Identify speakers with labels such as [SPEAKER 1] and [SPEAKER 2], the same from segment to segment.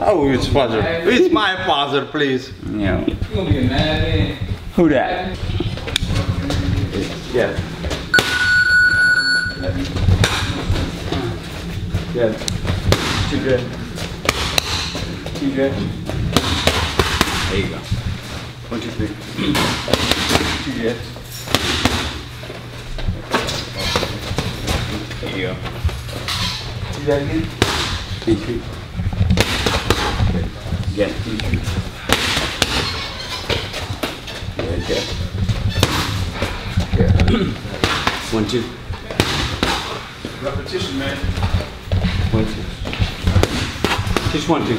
[SPEAKER 1] Oh, it's father. It's my father, please.
[SPEAKER 2] Yeah.
[SPEAKER 3] You gonna get mad man?
[SPEAKER 2] Who that?
[SPEAKER 1] Yeah. Yeah. Too good. Too good. There you go. One, two, three. Good. There you go. Do that again. Three, two. Good. Again, three, two. Good, good. Yeah. One, two.
[SPEAKER 3] Repetition, man.
[SPEAKER 1] One, two. Just one, two.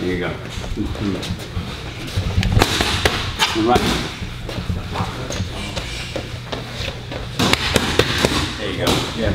[SPEAKER 1] There you go. Mhm. Right. There you go. Yeah.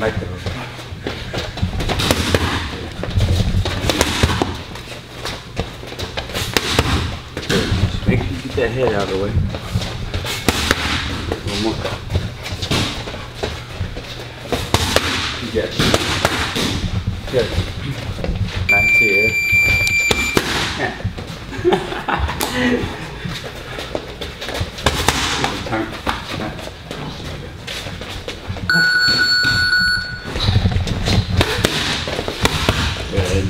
[SPEAKER 1] hook. Come back. Make sure you get that head out of the way. One more. Good. Good. Nice here. Turn. Good.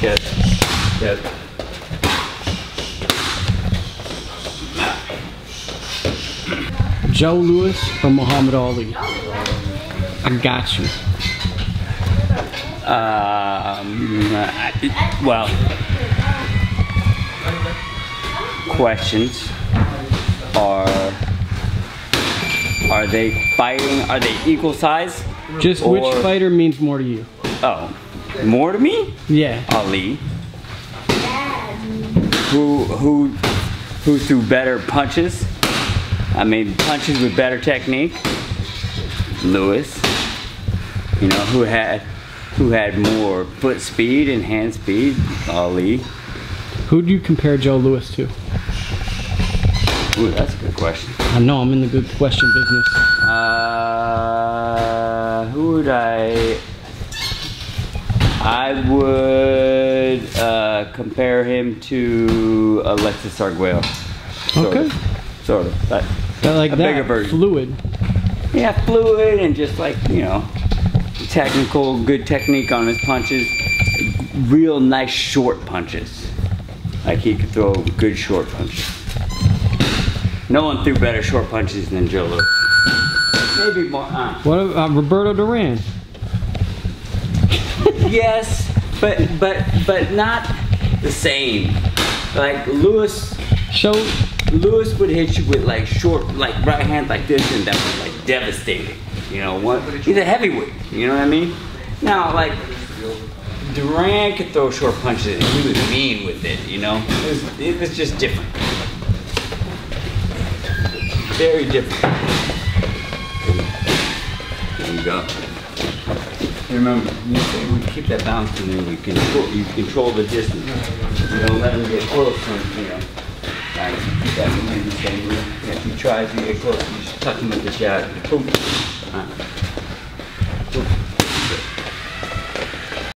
[SPEAKER 1] Good. Good.
[SPEAKER 4] Joe Louis or Muhammad Ali? I got you.
[SPEAKER 2] Um, I- well, questions are are they fighting? Are they equal size?
[SPEAKER 4] Just which fighter means more to you?
[SPEAKER 2] Oh, more to me?
[SPEAKER 4] Yeah.
[SPEAKER 2] Ali. Who who who threw better punches? I mean punches with better technique. Louis. You know who had who had more foot speed and hand speed? Ali.
[SPEAKER 4] Who do you compare Joe Louis to?
[SPEAKER 2] Ooh, that's a good question.
[SPEAKER 4] I know I'm in the good question business.
[SPEAKER 2] Uh, who would I? I would uh, compare him to Alexis Arguello. Sort
[SPEAKER 4] Okay.
[SPEAKER 2] Of, sort of. But,
[SPEAKER 4] But like
[SPEAKER 2] A
[SPEAKER 4] that,
[SPEAKER 2] bigger version.
[SPEAKER 4] fluid.
[SPEAKER 2] yeah, fluid and just like you know, technical, good technique on his punches. Real nice short punches. Like he could throw good short punches. No one threw better short punches than Joe Louis. Maybe more. Uh.
[SPEAKER 4] What about Roberto Duran?
[SPEAKER 2] Yes, but but but not the same. Like Louis,
[SPEAKER 4] Joe
[SPEAKER 2] Louis would hit you with like short, like right hand like this, and that was like devastating. You know what? He's a heavyweight. You know what I mean? Now like Duran could throw short punches, and he was mean with it. You know, it was, it was just different. Very different. There you go. Remember, you say we keep that balance and we control, you control the distance. You don't let them get close and, you know. Way. If he tries to get close, you just tuck him with the jab. Boom. Boom.